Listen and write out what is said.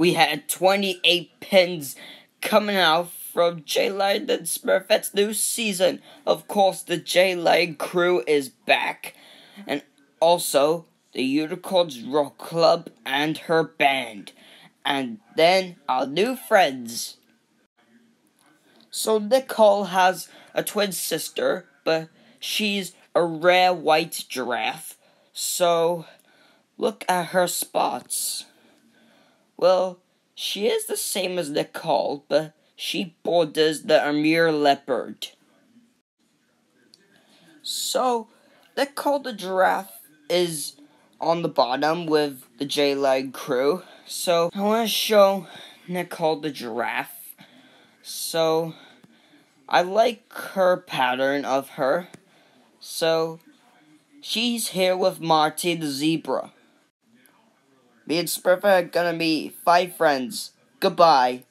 we had 28 pins coming out from JLion and Smurfette's new season. Of course, the JLion crew is back. And also, the Unicorns Rock Club and her band. And then, our new friends. So, Nichole has a twin sister, but she's a rare white giraffe. So, look at her spots. Well, she is the same as the Nichole, but she borders the Amur leopard. So, the Nichole the giraffe is on the bottom with the J Leg crew. So, I want to show Nichole the giraffe. So, I like her pattern of her. So, she's here with Marty the zebra. Me and Smurfette are gonna be five friends. Goodbye.